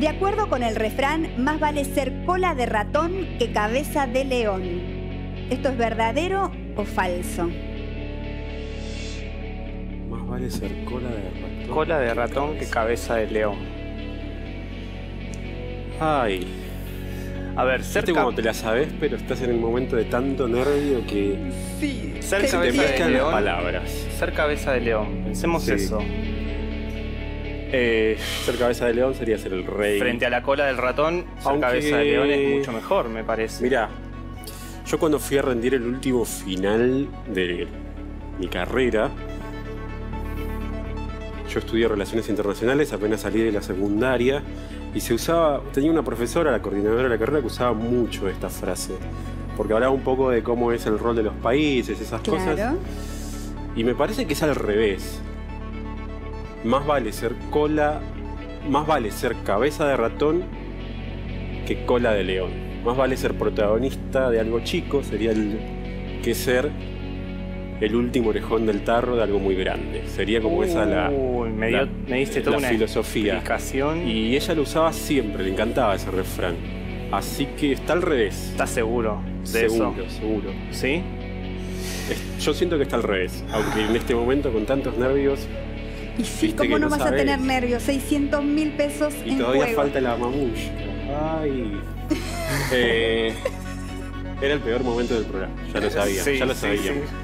De acuerdo con el refrán, más vale ser cola de ratón que cabeza de león. ¿Esto es verdadero o falso? Más vale ser cola de ratón. Cola de ratón que cabeza de león. Ay. A ver, ser Viste como te la sabes, pero estás en un momento de tanto nervio que Sí. Ser se te cabeza de mezclan las león. palabras. Ser cabeza de león. Pensemos Sí. eso. Eh, ser cabeza de león sería ser el rey. Frente a la cola del ratón, ser Aunque- cabeza de león es mucho mejor, me parece. Mira, yo cuando fui a rendir el último final de mi carrera, yo estudié Relaciones Internacionales, apenas salí de la secundaria, y se usaba, tenía una profesora, la coordinadora de la carrera, que usaba mucho esta frase, porque hablaba un poco de cómo es el rol de los países, esas cosas, Claro. y me parece que es al revés. Más vale ser cola, más vale ser cabeza de ratón que cola de león. Más vale ser protagonista de algo chico, sería el que ser el último orejón del tarro de algo muy grande. Sería como esa la, me, dio- la- me diste toda la una filosofía. explicación. Y ella lo usaba siempre, le encantaba ese refrán. Así que está al revés. ¿Estás seguro de seguro, eso? seguro. ¿Sí? Yo siento que está al revés, aunque en este momento con tantos nervios Y sí, Viste ¿cómo no no vas a tener nervios? 600 mil pesos y en todavía juego. falta la mamush. Ay. Eh, era el peor momento del programa, ya lo sabía, Sí, ya lo sí, sabíamos. sí.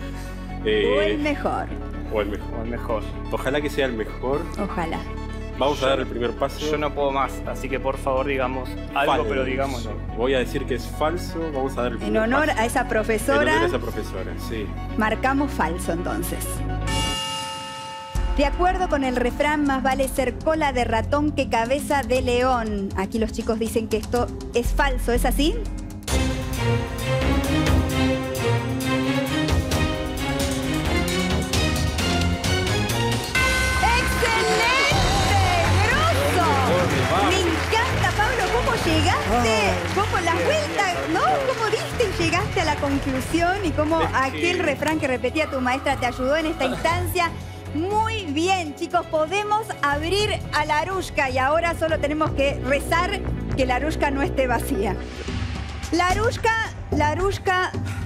Eh, O el mejor. o el mejor. O el mejor. Ojalá que sea el mejor. Ojalá. Vamos a dar el primer paso. Yo no puedo más, así que por favor digamos algo, Falso. pero digámoslo. Voy a decir que es falso. Vamos a dar el En primer honor paso. a esa En profesora, honor a esa profesora, sí. marcamos falso entonces. De acuerdo con el refrán, más vale ser cola de ratón que cabeza de león. Aquí los chicos dicen que esto es falso, ¿es así? ¡Excelente! ¡Grosso! Me encanta, Pablo, cómo llegaste, cómo la vuelta, ¿no? ¿Cómo diste y llegaste a la conclusión y cómo aquel refrán que repetía tu maestra te ayudó en esta instancia? Muy bien, chicos, podemos abrir a la Arushka y ahora solo tenemos que rezar que la Arushka no esté vacía. La Arushka, la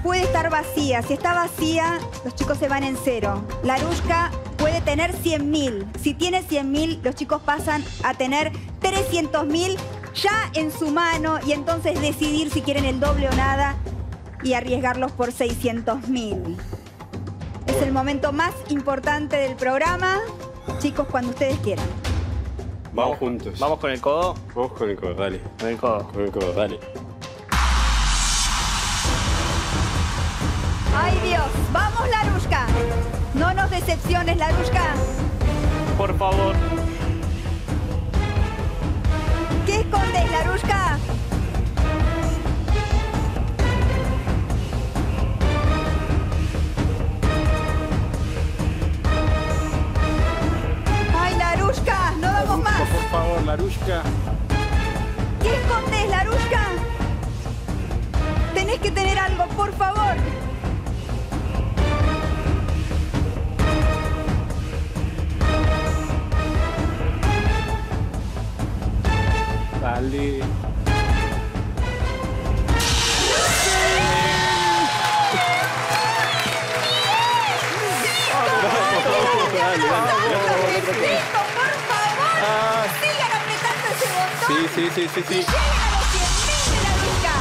puede estar vacía. Si está vacía, los chicos se van en cero. La Arushka puede tener 100 mil. Si tiene 100 mil, los chicos pasan a tener 300 mil ya en su mano y entonces decidir si quieren el doble o nada y arriesgarlos por 600 mil. Es el momento más importante del programa. Chicos, cuando ustedes quieran. Vamos juntos. Vamos con el codo. Vamos con el codo, dale. Con el codo. Con el codo, dale. ¡Ay Dios! ¡Vamos, Larushka! No nos decepciones, Larushka. Por favor. ¿Qué escondes, Larushka? Larushka. ¿Qué escondes, Larushka? Tenés que tener algo, por favor. Sí, sí, sí, sí, ¡Y sí. lleguen a los 100.000, Larushka!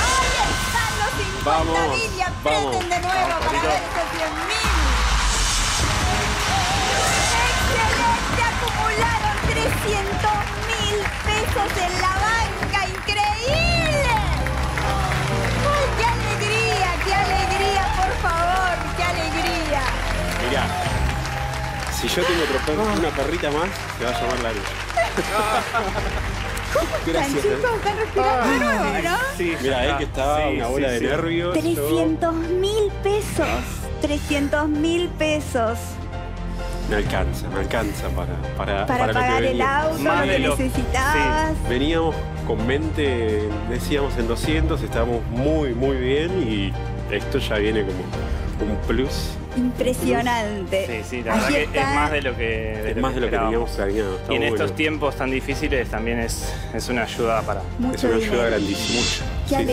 ¡Ahí están los 50.000 Vamos, vamos. de nuevo Vamos, para ver esos 100.000! ¡Excelente! Acumularon 300.000 pesos en la banca. ¡Increíble! ¡Ay, qué alegría! ¡Qué alegría, por favor! ¡Qué alegría! Mirá. Si yo tengo otro perro- una perrita más, se va a llamar Larushka. ¿Están Gracias. chicos? ¿Están respirando de nuevo, no? Sí, Mira, ya él que estaba Sí, una sí, bola de sí. nervios. yo- 300 mil pesos. 300 mil pesos. Me alcanza, me alcanza para, para, Para, lo que pagar el auto, Más lo que lo- necesitabas. Veníamos con mente, decíamos en 200, estábamos muy, muy bien y esto ya viene como un plus. Impresionante. Sí, sí, la Allí verdad que está. es más de lo que, de Es lo más de lo que teníamos planeado. está Y en bueno. estos tiempos tan difíciles también es, es una ayuda para... Mucho Es una ayuda grandísima. Qué Sí, sí.